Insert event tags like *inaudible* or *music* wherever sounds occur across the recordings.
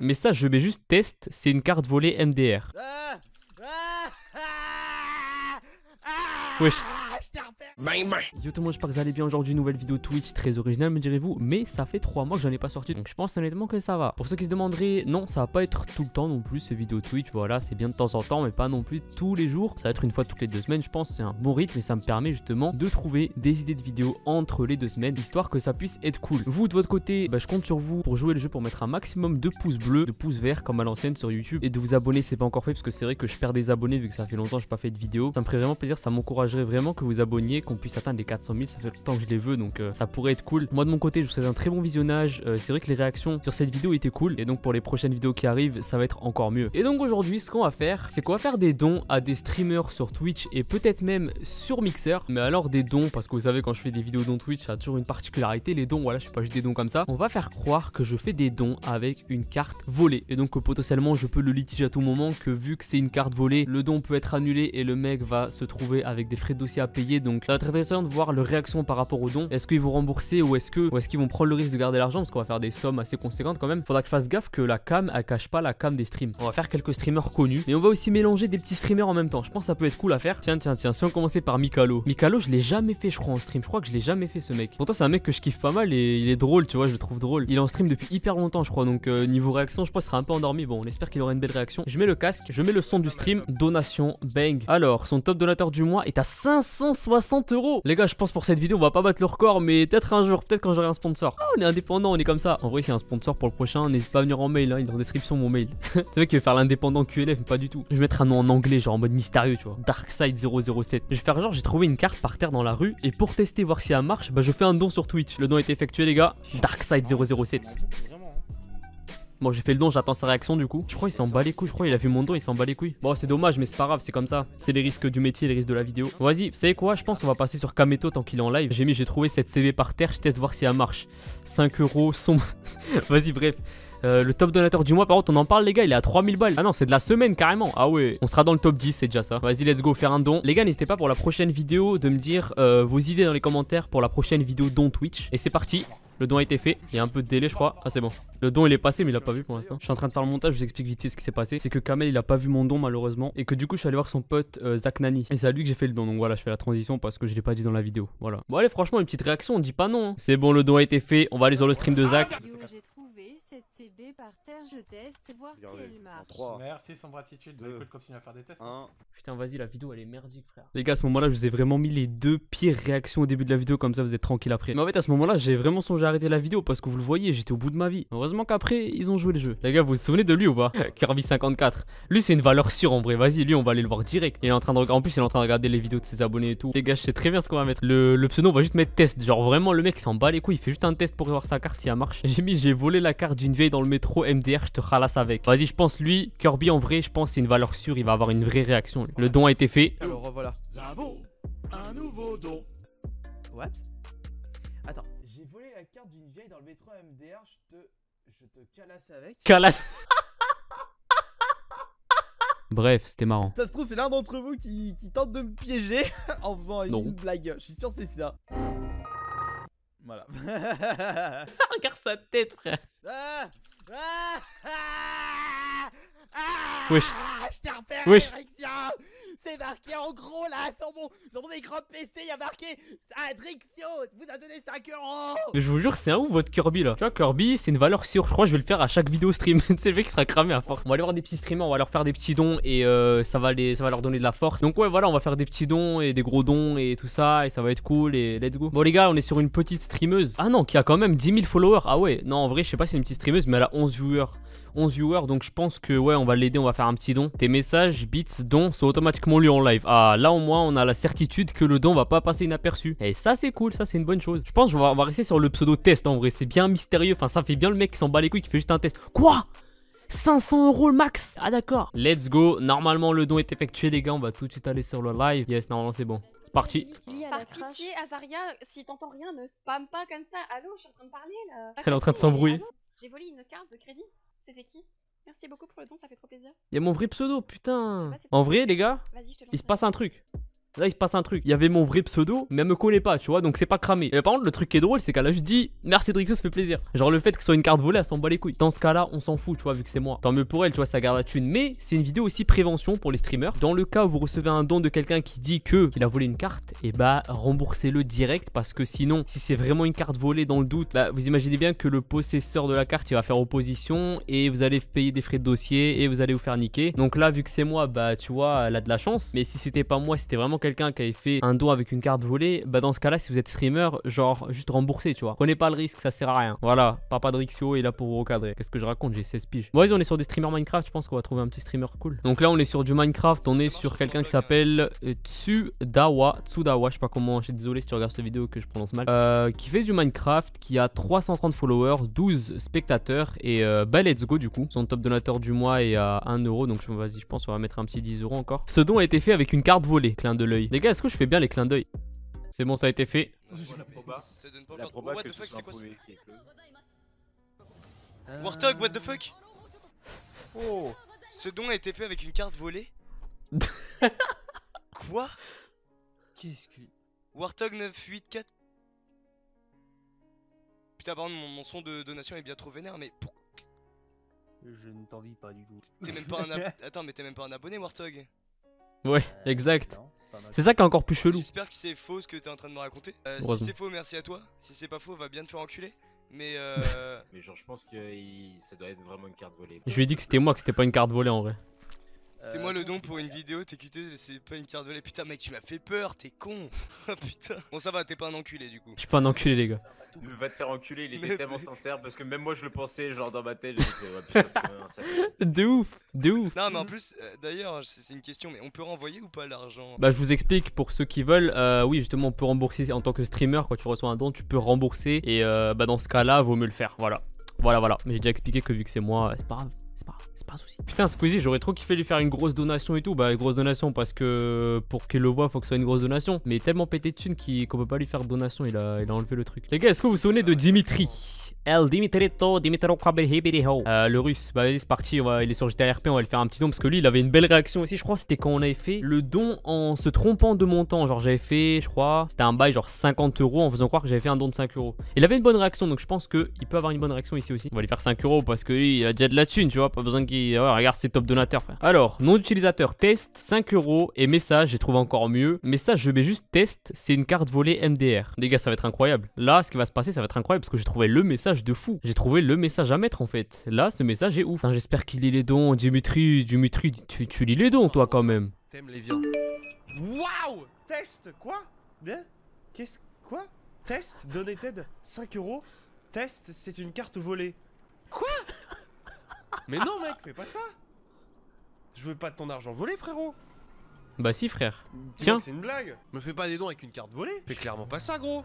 Mais ça, je mets juste test, c'est une carte volée MDR. Wesh. Yo tout le monde, j'espère que vous allez bien aujourd'hui, nouvelle vidéo Twitch très originale me direz-vous, mais ça fait 3 mois que j'en ai pas sorti, donc je pense honnêtement que ça va. Pour ceux qui se demanderaient, non, ça va pas être tout le temps non plus ces vidéos Twitch, voilà, c'est bien de temps en temps, mais pas non plus tous les jours. Ça va être une fois toutes les deux semaines, je pense, c'est un bon rythme et ça me permet justement de trouver des idées de vidéos entre les deux semaines, histoire que ça puisse être cool. Vous de votre côté, bah, je compte sur vous pour jouer le jeu, pour mettre un maximum de pouces bleus, de pouces verts comme à l'ancienne sur YouTube, et de vous abonner, c'est pas encore fait parce que c'est vrai que je perds des abonnés vu que ça fait longtemps que j'ai pas fait de vidéo. Ça me ferait vraiment plaisir, ça m'encouragerait vraiment que vous abonniez, qu'on puisse atteindre les 400 000, ça fait longtemps que je les veux, donc euh, ça pourrait être cool. Moi de mon côté, je vous souhaite un très bon visionnage. Euh, c'est vrai que les réactions sur cette vidéo étaient cool, et donc pour les prochaines vidéos qui arrivent, ça va être encore mieux. Et donc aujourd'hui, ce qu'on va faire, c'est qu'on va faire des dons à des streamers sur Twitch et peut-être même sur Mixer. Mais alors des dons, parce que vous savez, quand je fais des vidéos dons Twitch, ça a toujours une particularité. Les dons, voilà, je fais pas juste des dons comme ça. On va faire croire que je fais des dons avec une carte volée, et donc que potentiellement je peux le litiger à tout moment, que vu que c'est une carte volée, le don peut être annulé et le mec va se trouver avec des frais de dossier à payer. Donc ça être intéressant de voir leur réaction par rapport au don. Est-ce qu'ils vont rembourser ou est-ce que est-ce qu'ils vont prendre le risque de garder l'argent? Parce qu'on va faire des sommes assez conséquentes quand même. Faudra que je fasse gaffe que la cam elle cache pas la cam des streams. On va faire quelques streamers connus et on va aussi mélanger des petits streamers en même temps. Je pense que ça peut être cool à faire. Tiens tiens tiens, si on commençait par Mikalo. Mikalo, je l'ai jamais fait je crois en stream. Je crois que je l'ai jamais fait ce mec. Pourtant c'est un mec que je kiffe pas mal et il est drôle, tu vois, je le trouve drôle. Il est en stream depuis hyper longtemps je crois donc euh, niveau réaction, je pense qu'il sera un peu endormi. Bon, on espère qu'il aura une belle réaction. Je mets le casque, je mets le son du stream, donation, bang. Alors, son top donateur du mois est à 560 Les gars, je pense pour cette vidéo, on va pas battre le record, mais peut-être un jour, peut-être quand j'aurai un sponsor. Oh, on est indépendant, on est comme ça. En vrai, c'est un sponsor pour le prochain, n'hésite pas à venir en mail, hein, il est en description mon mail. *laughs* c'est vrai qu'il va faire l'indépendant QLF, mais pas du tout. Je vais mettre un nom en anglais, genre en mode mystérieux, tu vois. Darkside 007. Je vais faire genre, j'ai trouvé une carte par terre dans la rue, et pour tester, voir si elle marche, bah je fais un don sur Twitch. Le don est effectué, les gars. Darkside 007. Bon, j'ai fait le don, j'attends sa réaction du coup. Je crois qu'il s'en bat les couilles, je crois qu'il a vu mon don, il s'en bat les couilles. Bon, c'est dommage, mais c'est pas grave, c'est comme ça. C'est les risques du métier, les risques de la vidéo. Vas-y, vous quoi Je pense qu'on va passer sur Kameto tant qu'il est en live. J'ai mis, j'ai trouvé cette CV par terre, je teste voir si elle marche. 5 euros, son. *laughs* Vas-y, bref. Euh, le top donateur du mois, par contre, on en parle, les gars, il est à 3000 balles. Ah non, c'est de la semaine carrément. Ah ouais, on sera dans le top 10, c'est déjà ça. Vas-y, let's go, faire un don. Les gars, n'hésitez pas pour la prochaine vidéo de me dire euh, vos idées dans les commentaires pour la prochaine vidéo don Twitch. Et c'est parti. Le don a été fait. Il y a un peu de délai, je crois. Ah, c'est bon. Le don, il est passé, mais il a pas vu pour l'instant. Je suis en train de faire le montage. Je vous explique vite ce qui s'est passé. C'est que Kamel, il a pas vu mon don, malheureusement. Et que du coup, je suis allé voir son pote euh, Zach Nani. Et c'est à lui que j'ai fait le don. Donc voilà, je fais la transition parce que je l'ai pas dit dans la vidéo. Voilà. Bon, allez, franchement, une petite réaction. On dit pas non. hein. C'est bon, le don a été fait. On va aller sur le stream de Zach. Par terre, je teste, voir si elle marche. 3, Merci sans gratitude. Bah, écoute, continue à faire des tests. 1. Putain, vas-y, la vidéo elle est merdique, frère. Les gars, à ce moment-là, je vous ai vraiment mis les deux pires réactions au début de la vidéo, comme ça vous êtes tranquille après. Mais en fait, à ce moment-là, j'ai vraiment songé à arrêter la vidéo parce que vous le voyez, j'étais au bout de ma vie. Heureusement qu'après, ils ont joué le jeu. Les gars, vous vous souvenez de lui ou pas? *laughs* Kirby54. Lui, c'est une valeur sûre en vrai. Vas-y, lui, on va aller le voir direct. Il est en train de En plus, il est en train de regarder les vidéos de ses abonnés et tout. Les gars, je sais très bien ce qu'on va mettre. Le, le pseudo, on va juste mettre test. Genre, vraiment, le mec, s'en bat les couilles. Il fait juste un test pour voir sa carte si elle marche. *laughs* J'ai mis, j'ai volé la carte d'une vieille dans le métro MDR, je te ralasse avec. Vas-y, je pense, lui, Kirby, en vrai, je pense, c'est une valeur sûre. Il va avoir une vraie réaction. lui. Le don a été fait. Alors voilà. Zabo, un nouveau don. What? Attends, j'ai volé la carte d'une vieille dans le métro MDR, je te. Je te calasse avec. Calas. Bref, c'était marrant. Ça se trouve, c'est l'un d'entre vous qui, qui tente de me piéger *laughs* en faisant une blague. Je suis sûr que c'est ça. Voilà. *laughs* *laughs* Regarde sa tête, frère. Ah Ah Ah Ah Wesh. Ah, Je t'ai repéré, Wesh. Adriction C'est marqué en gros là, sur mon, sur mon écran PC, il y a marqué Adriction vous a donné 5 euros je vous jure, c'est un ouf votre Kirby là. Tu vois, Kirby, c'est une valeur sûre. Je crois que je vais le faire à chaque vidéo stream. *laughs* sais, le mec sera cramé à force. On va aller voir des petits streamers, on va leur faire des petits dons et euh, ça, va les, ça va leur donner de la force. Donc, ouais, voilà, on va faire des petits dons et des gros dons et tout ça. Et ça va être cool et let's go. Bon, les gars, on est sur une petite streameuse. Ah non, qui a quand même 10 000 followers. Ah ouais, non, en vrai, je sais pas si c'est une petite streameuse, mais elle a 11 viewers. 11 viewers, donc je pense que ouais, on va l'aider, on va faire un petit don. Tes messages, bits, dons sont automatiquement lus en live. Ah, là au moins, on a la certitude que le don va pas passer inaperçu. Et ça, c'est cool, ça, c'est une bonne chose. Je pense qu'on va, rester sur le pseudo test en vrai, c'est bien mystérieux. Enfin, ça fait bien le mec qui s'en bat les couilles, qui fait juste un test. Quoi? 500 euros le max? Ah d'accord Let's go Normalement le don est effectué les gars On va tout de suite aller sur le live Yes normalement c'est bon C'est parti Par pitié, Azaria, si t'entends rien, ne spam pas comme ça. Allô, je suis en train de parler là. Elle est en train de s'embrouiller. J'ai volé une carte de crédit. C'était qui? Merci beaucoup pour le don, ça fait trop plaisir. Y'a mon vrai pseudo putain En vrai les gars Vas-y, je te lance. Il se passe un truc là il se passe un truc. Il y avait mon vrai pseudo, mais elle me connaît pas, tu vois, donc c'est pas cramé. Et par contre, le truc qui est drôle, c'est qu'elle a juste dit merci Drixo, ça fait plaisir. Genre le fait que ce soit une carte volée, elle s'en bat les couilles. Dans ce cas-là, on s'en fout, tu vois, vu que c'est moi. Tant mieux pour elle, tu vois, ça garde la thune. Mais c'est une vidéo aussi prévention pour les streamers. Dans le cas où vous recevez un don de quelqu'un qui dit que qu'il a volé une carte, et bah remboursez-le direct parce que sinon, si c'est vraiment une carte volée dans le doute, bah, vous imaginez bien que le possesseur de la carte il va faire opposition et vous allez payer des frais de dossier et vous allez vous faire niquer. Donc là, vu que c'est moi, bah tu vois, elle a de la chance. Mais si c'était pas moi, c'était vraiment quelqu'un qui avait fait un don avec une carte volée, bah dans ce cas-là, si vous êtes streamer, genre juste rembourser, tu vois. Prenez pas le risque, ça sert à rien. Voilà, papa de Rixio est là pour vous recadrer. Qu'est-ce que je raconte? J'ai 16 piges. Bon, vas-y, on est sur des streamers Minecraft, je pense qu'on va trouver un petit streamer cool. Donc là, on est sur du Minecraft, on est sur quelqu'un qui s'appelle euh, Tsudawa. Tsudawa, je sais pas comment, je suis désolé si tu regardes cette vidéo que je prononce mal. Euh, qui fait du Minecraft, qui a 330 followers, 12 spectateurs et euh, bah let's go du coup. Son top donateur du mois est à 1 euro, donc vas-y, je pense qu'on va mettre un petit 10 euros encore. Ce don a été fait avec une carte volée, clin de l'œil. Les gars, est-ce que je fais bien les clins d'œil C'est bon, ça a été fait. La proba, What the fuck, c'est quoi ça close. Warthog, what the fuck Oh Ce don a été fait avec une carte volée *laughs* Quoi Qu'est-ce que. Warthog 984 Putain, par contre, mon, mon son de donation est bien trop vénère, mais pour... Je ne t'envie pas du tout. t'es même pas un ab- *laughs* Attends, mais t'es même pas un abonné, Warthog Ouais, Euh, exact. non. C'est ça qui est encore plus chelou. J'espère que c'est faux ce que t'es en train de me raconter. Euh, si Heureusement. c'est faux, merci à toi. Si c'est pas faux, va bien te faire enculer. Mais euh... *laughs* Mais genre, je pense que il- ça doit être vraiment une carte volée. Je lui ai dit que c'était moi, que c'était pas une carte volée en vrai. C'était Euh, moi le don pour une vidéo, TQT, c'est pas une carte volée. Putain, mec, tu m'as fait peur, t'es con. *laughs* Oh putain. Bon, ça va, t'es pas un enculé du coup. Je suis pas un enculé, les gars. Va te faire enculer, il était Mais- tellement sincère parce que même moi je le pensais, genre dans ma tête, je disais, ouais, putain, c'est quand même un sacré *laughs* de- De ouf, de ouf. Non, mais en plus, euh, d'ailleurs, c'est une question, mais on peut renvoyer ou pas l'argent? Bah je vous explique pour ceux qui veulent, euh, oui justement on peut rembourser en tant que streamer quand tu reçois un don tu peux rembourser et euh, bah dans ce cas là vaut mieux le faire voilà voilà voilà mais j'ai déjà expliqué que vu que c'est moi c'est pas grave c'est pas un souci. Putain Squeezie j'aurais trop kiffé lui faire une grosse donation et tout. Bah grosse donation parce que pour qu'il le voit faut que ce soit une grosse donation. Mais tellement pété de thunes qu'on peut pas lui faire de donation il a, il a enlevé le truc. Les gars est-ce que vous vous souvenez de Dimitri? El Dimitrito, Dimitro Kabelhibiriho. Euh, le russe, bah vas-y, c'est parti, il est sur GTRP, on va lui faire un petit don parce que lui, il avait une belle réaction aussi. Je crois c'était quand on avait fait le don en se trompant de montant. Genre, j'avais fait, je crois, c'était un bail genre 50 euros en faisant croire que j'avais fait un don de 5 euros. Il avait une bonne réaction, donc je pense qu'il peut avoir une bonne réaction ici aussi. On va lui faire 5 euros parce que lui, il a déjà de la thune, tu vois, pas besoin qu'il. Regarde, c'est top donateur, frère. Alors, nom d'utilisateur, test, 5 euros et message, j'ai trouvé encore mieux. Message, je mets juste test, c'est une carte volée MDR. Les gars, ça va être incroyable. Là, ce qui va se passer, ça va être incroyable parce que j'ai trouvé le message de fou. J'ai trouvé le message à mettre en fait. Là, ce message est ouf. J'espère qu'il lit les dons. Dimitri, Dimitri, tu, tu lis les dons, toi, quand même. T'aimes les viandes. Waouh Test Quoi? Qu'est-ce. Quoi? Test Donated 5 euros Test, c'est une carte volée. Quoi? Mais non, mec, fais pas ça Je veux pas de ton argent volé, frérot Bah, si, frère. Tiens. C'est une blague Me fais pas des dons avec une carte volée Fais clairement pas ça, gros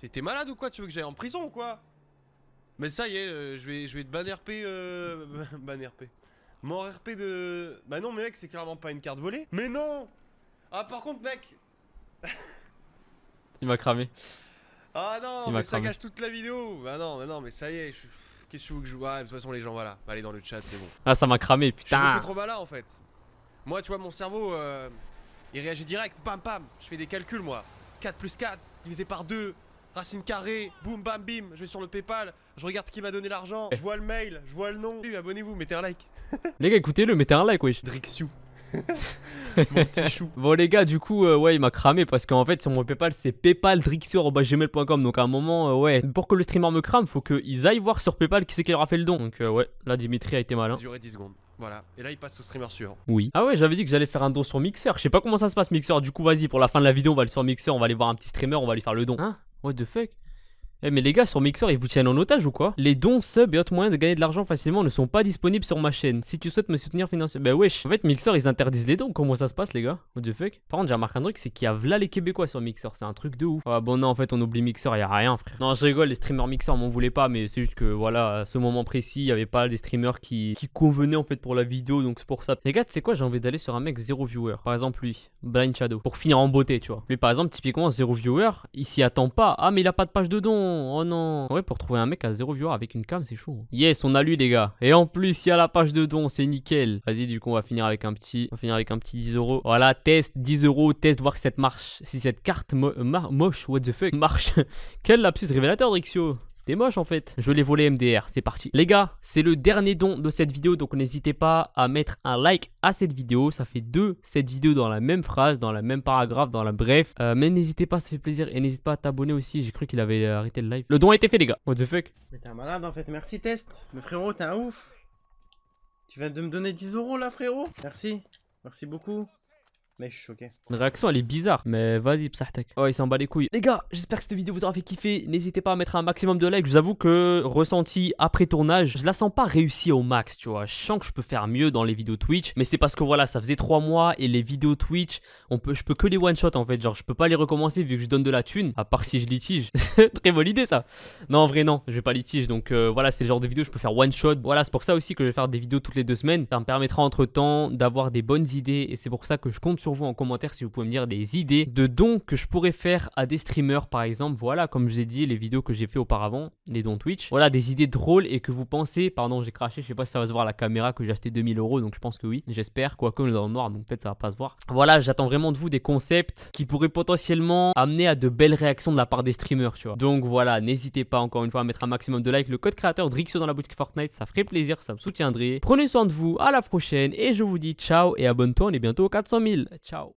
T'es malade ou quoi? Tu veux que j'aille en prison ou quoi? Mais ça y est, euh, je vais, je vais te ban RP. Euh... ban RP. Mort RP de. Bah non, mais mec, c'est clairement pas une carte volée. Mais non Ah, par contre, mec *laughs* Il m'a cramé. Ah non, Il m'a mais ça cramé. gâche toute la vidéo Bah non, mais non, mais ça y est, je. Qu'est-ce que tu veux que je. Ouais, de toute façon, les gens, voilà. Allez dans le chat, c'est bon. Ah, ça m'a cramé, Je suis beaucoup putain. trop malin en fait. Moi, tu vois, mon cerveau, euh, il réagit direct, pam pam. Je fais des calculs, moi. 4 plus 4, divisé par 2, racine carrée, boum bam bim. Je vais sur le PayPal, je regarde qui m'a donné l'argent, je vois le mail, je vois le nom. Oui, abonnez-vous, mettez un like. *laughs* Les gars, écoutez-le, mettez un like, wesh. Drixiu. *laughs* mon petit chou. Bon les gars du coup euh, ouais il m'a cramé parce qu'en fait sur mon paypal c'est paypaldrixio.gmail.com donc à un moment euh, ouais pour que le streamer me crame faut qu'ils aillent voir sur paypal qui c'est qui leur a fait le don donc euh, ouais là Dimitri a été malin Durer 10 secondes. Voilà. Et là, il passe au streamer suivant. oui ah ouais j'avais dit que j'allais faire un don sur Mixer je sais pas comment ça se passe Mixer du coup vas-y pour la fin de la vidéo on va aller sur Mixer on va aller voir un petit streamer on va aller faire le don hein? What the fuck? Eh mais les gars sur Mixer ils vous tiennent en otage ou quoi? Les dons, subs et autres moyens de gagner de l'argent facilement ne sont pas disponibles sur ma chaîne. Si tu souhaites me soutenir financièrement, bah wesh. En fait Mixer ils interdisent les dons. Comment ça se passe les gars? What the fuck? Par contre j'ai remarqué un truc c'est qu'il y a v'là les Québécois sur Mixer. C'est un truc de ouf. Ah bon non en fait on oublie Mixer y a rien frère. Non je rigole les streamers Mixer m'en voulaient pas mais c'est juste que voilà à ce moment précis il y avait pas des streamers qui, qui convenaient en fait pour la vidéo donc c'est pour ça. Les gars tu sais quoi? J'ai envie d'aller sur un mec zéro viewer. Par exemple lui Blind Shadow pour finir en beauté tu vois. Lui par exemple typiquement zéro viewer il s'y attend pas. Ah mais il a pas de page de don oh non. Ouais, pour trouver un mec à 0 viewer avec une cam, c'est chaud. Yes, on a lui, les gars. Et en plus, il y a la page de don, c'est nickel. Vas-y, du coup, on va finir avec un petit, on va finir avec un petit 10 euros. Voilà, test, 10 euros, test, voir si cette marche, si cette carte moche, what the fuck, marche. *laughs* Quel lapsus révélateur, Drixio. T'es moche en fait. Je l'ai volé MDR, c'est parti. Les gars, c'est le dernier don de cette vidéo, donc n'hésitez pas à mettre un like à cette vidéo. Ça fait deux cette vidéo dans la même phrase, dans la même paragraphe, dans la bref. Euh, mais n'hésitez pas, ça fait plaisir. Et n'hésitez pas à t'abonner aussi. J'ai cru qu'il avait arrêté le live. Le don a été fait, les gars. What the fuck? Mais t'es un malade en fait. Merci, Test. Mais frérot, t'es un ouf. Tu viens de me donner 10 euros là, frérot Merci. Merci beaucoup. Mais je suis choqué. Une réaction, elle est bizarre. Mais vas-y, psahtek. Oh, il s'en bat les couilles. Les gars, j'espère que cette vidéo vous aura fait kiffer. N'hésitez pas à mettre un maximum de likes. Je vous avoue que ressenti après tournage, je la sens pas réussie au max, tu vois. Je sens que je peux faire mieux dans les vidéos Twitch. Mais c'est parce que voilà, ça faisait 3 mois et les vidéos Twitch, on peut, je peux que les one-shot en fait. Genre, je peux pas les recommencer vu que je donne de la thune. À part si je litige. *laughs* Très bonne idée ça. Non, en vrai, non. Je vais pas litige. Donc euh, voilà, c'est le genre de vidéo je peux faire one-shot. Voilà, c'est pour ça aussi que je vais faire des vidéos toutes les deux semaines. Ça me permettra entre temps d'avoir des bonnes idées. Et c'est pour ça que je compte sur vous en commentaire si vous pouvez me dire des idées de dons que je pourrais faire à des streamers par exemple. Voilà, comme je vous ai dit, les vidéos que j'ai fait auparavant, les dons Twitch. Voilà, des idées drôles et que vous pensez, pardon, j'ai craché, je sais pas si ça va se voir la caméra que j'ai acheté 2000 euros, donc je pense que oui. J'espère, quoique on est dans le noir, donc peut-être ça va pas se voir. Voilà, j'attends vraiment de vous des concepts qui pourraient potentiellement amener à de belles réactions de la part des streamers, tu vois. Donc voilà, n'hésitez pas encore une fois à mettre un maximum de likes. Le code créateur Drixio dans la boutique Fortnite, ça ferait plaisir, ça me soutiendrait. Prenez soin de vous, à la prochaine et je vous dis ciao et abonne-toi, on est bientôt aux 400 000. Ciao